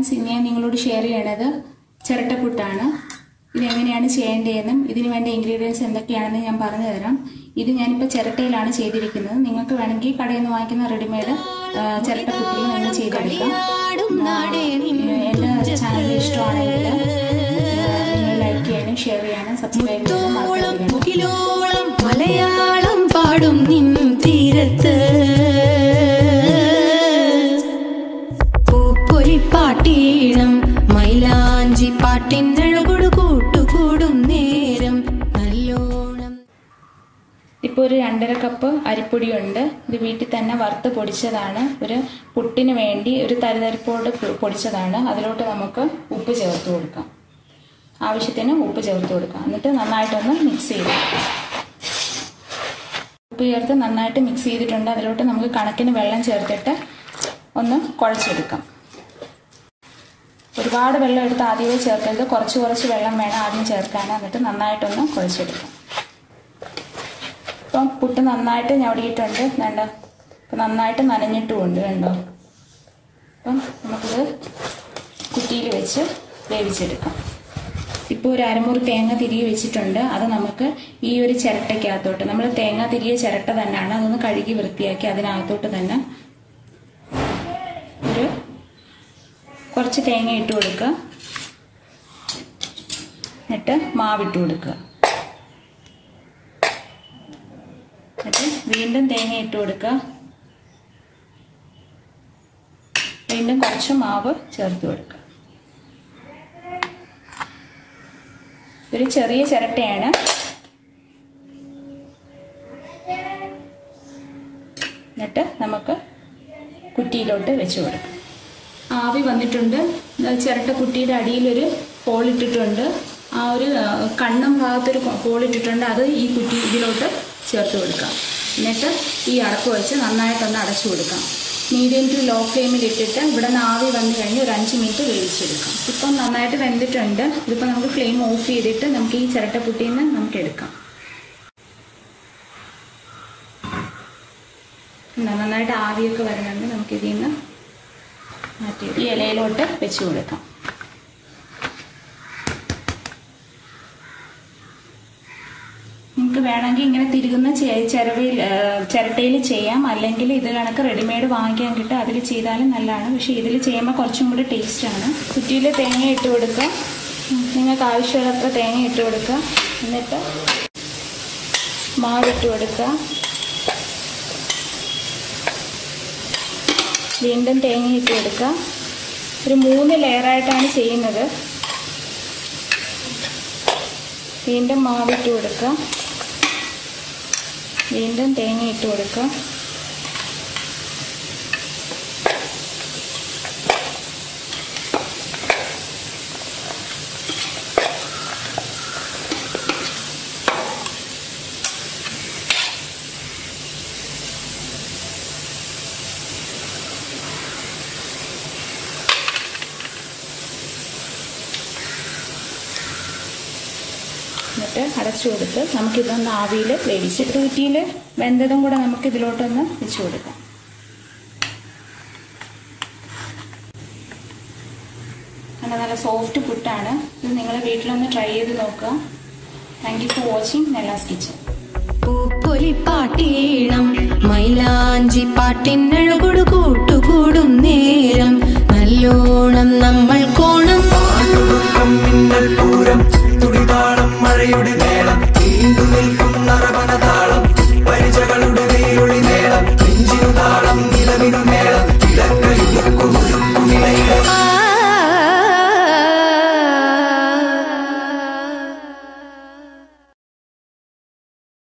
ഇന്ന് ഞാൻ നിങ്ങളോട് ഷെയർ ചെയ്യണത് ചിരട്ടപ്പുട്ടാണ് ഇതെങ്ങനെയാണ് ചെയ്യേണ്ടതെന്നും ഇതിന് വേണ്ട ഇൻഗ്രീഡിയൻസ് എന്തൊക്കെയാണെന്ന് ഞാൻ പറഞ്ഞു തരാം. ഇത് ഞാനിപ്പോൾ ചിരട്ടയിലാണ് ചെയ്തിരിക്കുന്നത്. നിങ്ങൾക്ക് വേണമെങ്കിൽ കടയിൽ നിന്ന് വാങ്ങിക്കുന്ന റെഡിമെയ്ഡ് ചിരട്ടപ്പുട്ടിൽ നിങ്ങൾ ചെയ്തെടുക്കാം. എന്റെ ചാനൽ ഇഷ്ടമാണെങ്കിൽ ലൈക്ക് ചെയ്യാനും ഷെയർ ചെയ്യാനും സബ്സ്ക്രൈബ് നേരം. ഇപ്പോൾ ഒരു രണ്ടര കപ്പ് അരിപ്പൊടിയുണ്ട്. ഇത് വീട്ടിൽ തന്നെ വറുത്ത് പൊടിച്ചതാണ്. ഒരു പുട്ടിന് വേണ്ടി ഒരു തരിതരിപ്പോട് പൊടിച്ചതാണ്. അതിലോട്ട് നമുക്ക് ഉപ്പ് ചേർത്ത് കൊടുക്കാം. ആവശ്യത്തിന് ഉപ്പ് ചേർത്ത് കൊടുക്കാം. എന്നിട്ട് നന്നായിട്ടൊന്ന് മിക്സ് ചെയ്ത് ഉപ്പ് ചേർത്ത് നന്നായിട്ട് മിക്സ് ചെയ്തിട്ടുണ്ട്. അതിലോട്ട് നമുക്ക് കണക്കിന് വെള്ളം ചേർത്തിട്ട് ഒന്ന് കുഴച്ചെടുക്കാം. ഒരുപാട് വെള്ളം എടുത്ത് ആദ്യമേ ചേർക്കരുത് കുറച്ച് കുറച്ച് വെള്ളം വേണം ആദ്യം ചേർക്കാൻ. എന്നിട്ട് നന്നായിട്ടൊന്ന് കുഴച്ചെടുക്കാം. ഇപ്പം പുട്ട് നന്നായിട്ട് ഞൊടിയിട്ടുണ്ട് വേണ്ട. ഇപ്പം നന്നായിട്ട് നനഞ്ഞിട്ടുമുണ്ട് കണ്ടോ? അപ്പം നമുക്കിത് കുറ്റിയിൽ വെച്ച് വേവിച്ചെടുക്കാം. ഇപ്പോൾ ഒരു അരമുറി തേങ്ങ തിരികെ വെച്ചിട്ടുണ്ട്. അത് നമുക്ക് ഈ ഒരു ചിരട്ടയ്ക്കകത്തോട്ട് നമ്മൾ തേങ്ങ തിരികെ ചിരട്ട തന്നെയാണ് അതൊന്ന് കഴുകി വൃത്തിയാക്കി അതിനകത്തോട്ട് തന്നെ ഒരു കുറച്ച് തേങ്ങ ഇട്ട് കൊടുക്കുക. എന്നിട്ട് മാവിട്ട് കൊടുക്കുക. എന്നിട്ട് വീണ്ടും തേങ്ങ ഇട്ട് കൊടുക്കുക. വീണ്ടും കുറച്ച് മാവ് ചേർത്ത് കൊടുക്കുക. ഒരു ചെറിയ ചിരട്ടയാണ്. എന്നിട്ട് നമുക്ക് കുറ്റിയിലോട്ട് വെച്ച് കൊടുക്കാം. ആവി വന്നിട്ടുണ്ട്. ചിരട്ട കുട്ടിയുടെ അടിയിലൊരു ഹോളിട്ടിട്ടുണ്ട് ആ ഒരു കണ്ണും ഭാഗത്തൊരു ഹോളിട്ടിട്ടുണ്ട് അത് ഈ കുറ്റി ഇതിലോട്ട് ചേർത്ത് കൊടുക്കാം. എന്നിട്ട് ഈ അടപ്പ് വെച്ച് നന്നായിട്ടൊന്ന് അടച്ചു കൊടുക്കാം. മീഡിയം ടു ലോ ഫ്ലെയിമിൽ ഇട്ടിട്ട് ഇവിടെ നിന്ന് ആവി വന്നു കഴിഞ്ഞ് ഒരു അഞ്ച് മിനിറ്റ് വേവിച്ചെടുക്കാം. ഇപ്പം നന്നായിട്ട് വെന്തിട്ടുണ്ട്. ഇതിപ്പോൾ നമുക്ക് ഫ്ലെയിം ഓഫ് ചെയ്തിട്ട് നമുക്ക് ഈ ചിരട്ട ചിരട്ടക്കുട്ടിയിൽ നിന്ന് നമുക്ക് എടുക്കാം. നന്നായിട്ട് ആവിയൊക്കെ വരുന്നുണ്ട് നമുക്ക് ഇതിൽ നിന്ന് ഈ ഇലയിലോട്ട് വെച്ച് കൊടുക്കാം. നിങ്ങൾക്ക് വേണമെങ്കിൽ ഇങ്ങനെ തിരുകുന്ന ചിരവയിൽ ചിരട്ടയിൽ ചെയ്യാം. അല്ലെങ്കിൽ ഇത് കണക്ക് റെഡിമെയ്ഡ് വാങ്ങിക്കാൻ കിട്ടും. അതിൽ ചെയ്താലും നല്ലതാണ്. പക്ഷേ ഇതിൽ ചെയ്യുമ്പോൾ കുറച്ചും കൂടി ടേസ്റ്റാണ് കുറ്റിയിൽ തേങ്ങ ഇട്ട് കൊടുക്കാം നിങ്ങൾക്ക് ആവശ്യമുള്ളത്ര തേങ്ങ ഇട്ട് കൊടുക്കുക. എന്നിട്ട് മാവിട്ട് കൊടുക്കുക. വീണ്ടും തേങ്ങ ഇട്ട് ഒരു മൂന്ന് ലെയറായിട്ടാണ് ചെയ്യുന്നത്. വീണ്ടും മാവിട്ട് കൊടുക്കുക. വീണ്ടും തേങ്ങ ഇട്ട് കൊടുക്കുക. എന്നിട്ട് അടച്ചു കൊടുത്ത് നമുക്കിതൊന്ന് ആവിയിൽ വേവിച്ച് തൂറ്റിയിൽ വെന്തതും കൂടെ നമുക്ക് ഇതിലോട്ടൊന്ന് വെച്ച് കൊടുക്കാം. നല്ല നല്ല സോഫ്റ്റ് പുട്ടാണ്. ഇത് നിങ്ങൾ വീട്ടിലൊന്ന് ട്രൈ ചെയ്ത് നോക്കുക. Thank you for watching Nella's kitchen Pooppoli പാട്ടീണം മൈലാഞ്ചി പാട്ടിനഴകൊടു